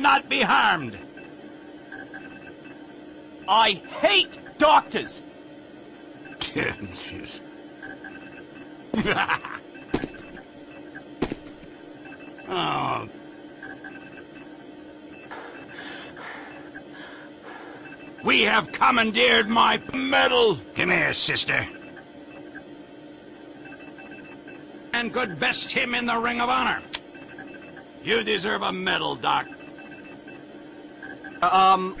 not be harmed. I hate doctors! Tenses. oh. We have commandeered my medal. Come here, sister. And could best him in the Ring of Honor. You deserve a medal, Doc. Um...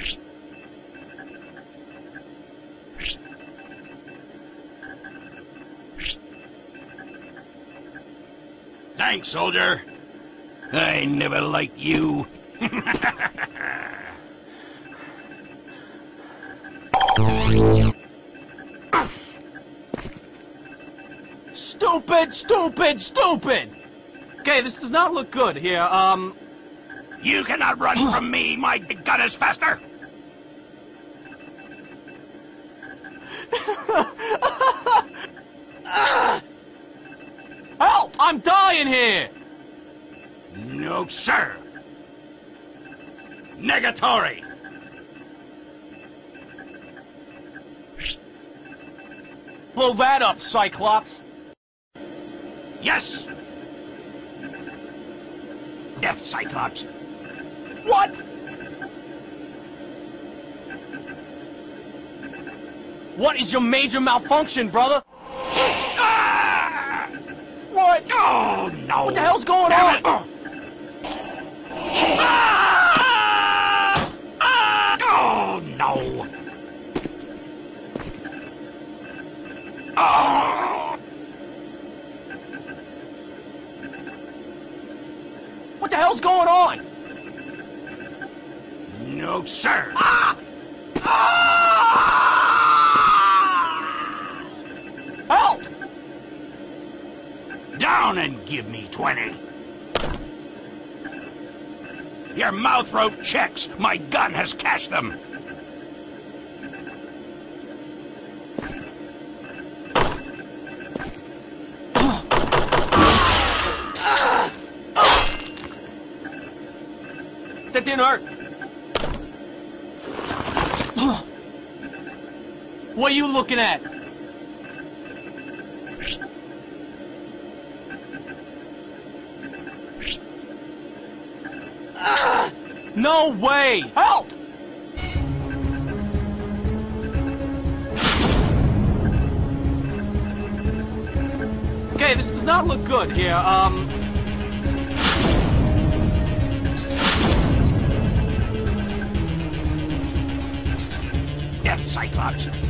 Thanks, soldier. I never liked you. Stupid, stupid, stupid! Okay, this does not look good here, um... You cannot run from me, my gun is faster! Help! I'm dying here! No, sir! Negatory! Blow that up, Cyclops! Yes! Death, Cyclops! What? What is your major malfunction, brother? Ah! What? Oh, no! What the hell's going Damn on? it. Ah! Ah! Oh, no! Oh! What the hell's going on? No, sir! Ah! Help! Down and give me 20. Your mouth wrote checks. My gun has cashed them. That didn't hurt. What are you looking at? Ah! No way! Help! Okay, this does not look good here. Um, Death, Cyclops.